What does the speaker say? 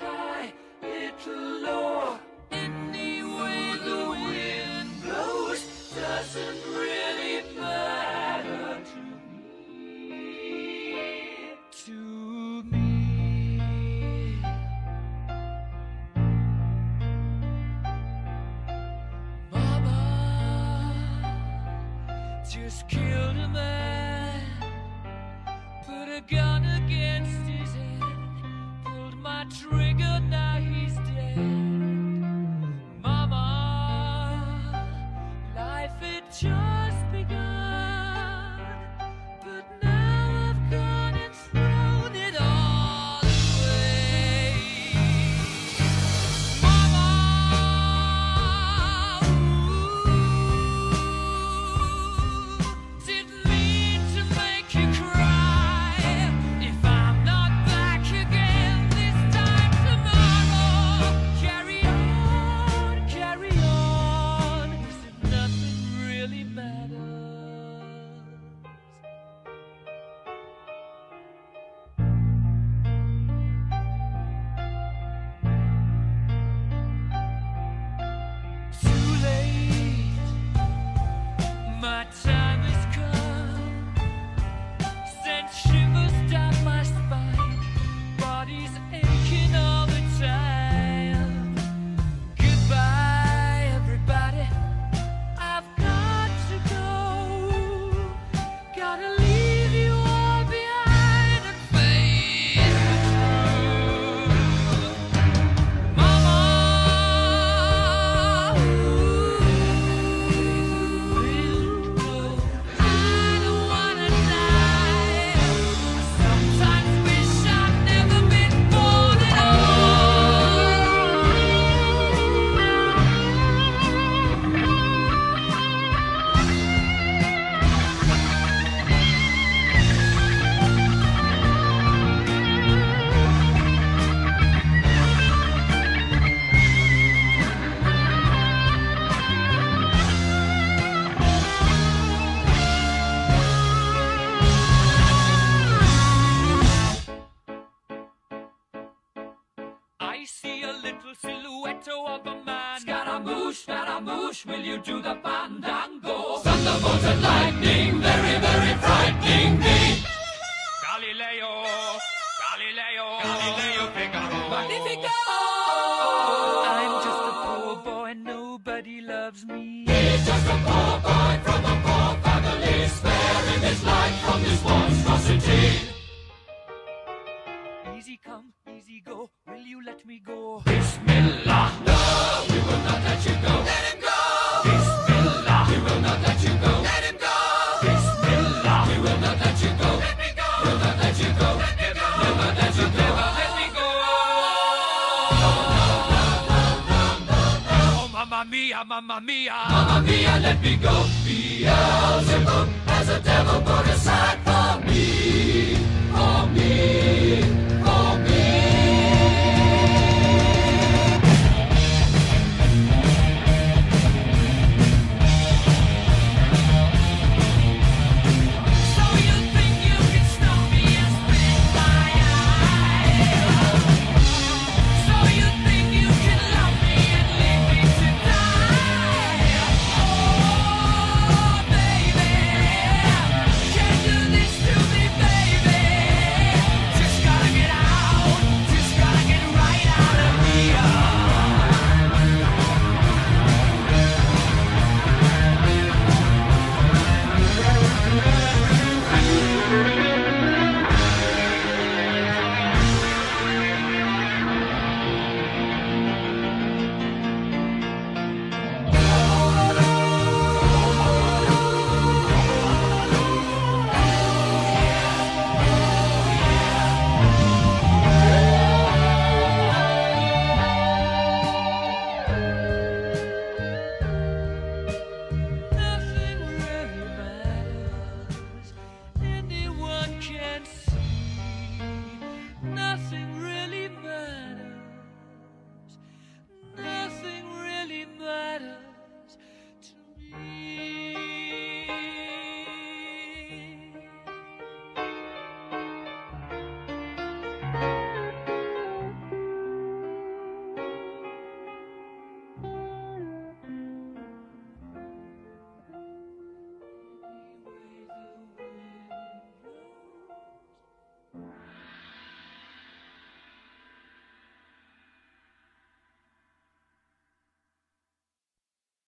High, little low. Any way the wind blows doesn't really matter to me. To me. Mama just killed a man, put a gun against head, pulled A little silhouette of a man. Scaramouche, Scaramouche, will you do the fandango? Thunderbolt and lightning, very, very frightening me. Galileo, Galileo, Galileo Figaro. Magnifico! I'm just a poor boy, nobody loves me. He's just a poor boy from a poor family, sparing his life from this monstrosity. Easy come, easy go. Will you let me go? Bismillah. No, we will not let you go. Let him go. Bismillah. We will not let you go. Let him go. Bismillah. We will not let you go. Let me go. We'll not let you go. Let me go. Never let you go. Never let me go. Oh, mamma mia, mamma mia. Mamma mia, let me go. Beelzebub has a devil put aside for me. For me.